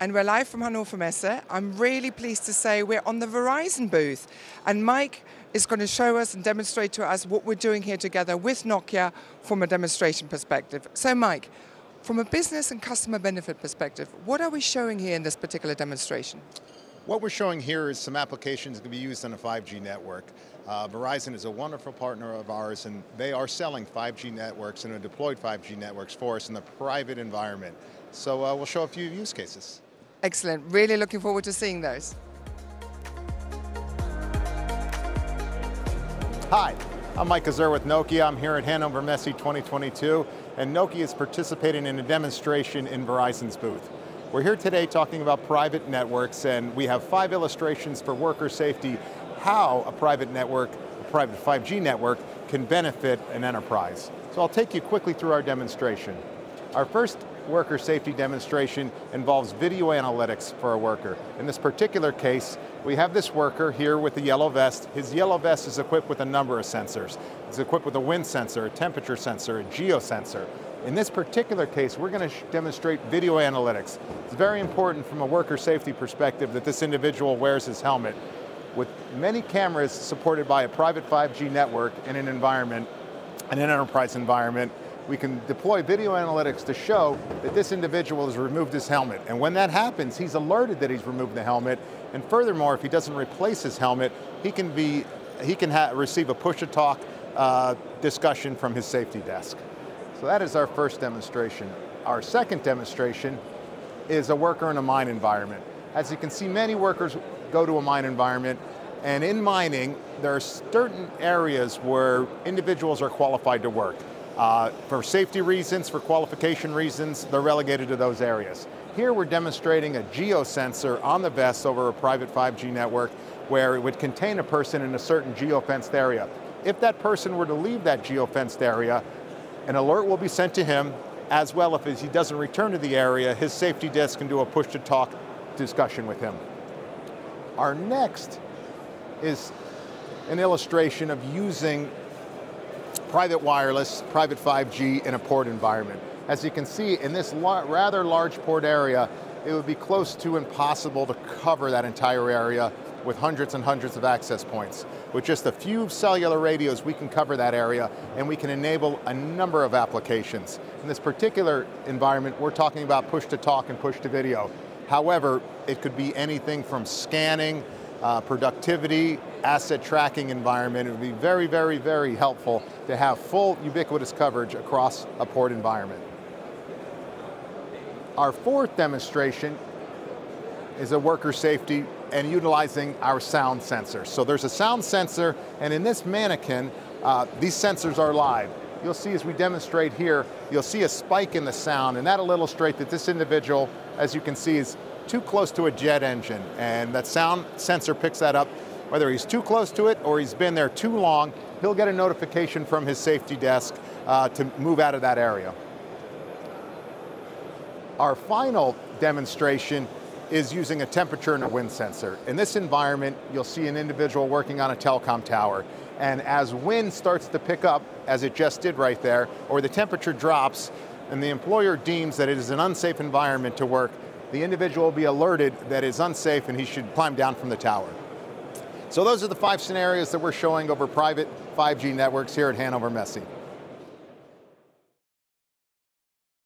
and we're live from Hannover Messe. I'm really pleased to say we're on the Verizon booth, and Mike is going to show us and demonstrate to us what we're doing here together with Nokia from a demonstration perspective. So Mike, from a business and customer benefit perspective, what are we showing here in this particular demonstration? What we're showing here is some applications that can be used on a 5G network. Uh, Verizon is a wonderful partner of ours and they are selling 5G networks and have deployed 5G networks for us in the private environment. So uh, we'll show a few use cases. Excellent, really looking forward to seeing those. Hi, I'm Mike Kuczura with Nokia. I'm here at Hannover Messe 2022 and Nokia is participating in a demonstration in Verizon's booth. We're here today talking about private networks and we have five illustrations for worker safety, how a private network, a private 5G network, can benefit an enterprise. So I'll take you quickly through our demonstration. Our first worker safety demonstration involves video analytics for a worker. In this particular case, we have this worker here with the yellow vest. His yellow vest is equipped with a number of sensors. It's equipped with a wind sensor, a temperature sensor, a geosensor. In this particular case, we're going to demonstrate video analytics. It's very important from a worker safety perspective that this individual wears his helmet. With many cameras supported by a private 5G network in an environment, in an enterprise environment, we can deploy video analytics to show that this individual has removed his helmet. And when that happens, he's alerted that he's removed the helmet. And furthermore, if he doesn't replace his helmet, he can, be, he can receive a push-to-talk uh, discussion from his safety desk. So that is our first demonstration. Our second demonstration is a worker in a mine environment. As you can see, many workers go to a mine environment, and in mining, there are certain areas where individuals are qualified to work. Uh, for safety reasons, for qualification reasons, they're relegated to those areas. Here we're demonstrating a geosensor on the vest over a private 5G network where it would contain a person in a certain geofenced area. If that person were to leave that geofenced area, an alert will be sent to him, as well if he doesn't return to the area, his safety desk can do a push-to-talk discussion with him. Our next is an illustration of using private wireless, private 5G in a port environment. As you can see, in this rather large port area, it would be close to impossible to cover that entire area with hundreds and hundreds of access points. With just a few cellular radios, we can cover that area and we can enable a number of applications. In this particular environment, we're talking about push to talk and push to video. However, it could be anything from scanning, uh, productivity, asset tracking environment. It would be very, very, very helpful to have full ubiquitous coverage across a port environment. Our fourth demonstration is a worker safety and utilizing our sound sensors. So there's a sound sensor, and in this mannequin, uh, these sensors are live. You'll see as we demonstrate here, you'll see a spike in the sound, and that'll illustrate that this individual, as you can see, is too close to a jet engine, and that sound sensor picks that up. Whether he's too close to it or he's been there too long, he'll get a notification from his safety desk uh, to move out of that area. Our final demonstration is using a temperature and a wind sensor. In this environment, you'll see an individual working on a telecom tower. And as wind starts to pick up, as it just did right there, or the temperature drops, and the employer deems that it is an unsafe environment to work, the individual will be alerted that it's unsafe and he should climb down from the tower. So those are the five scenarios that we're showing over private 5G networks here at Hannover Messe.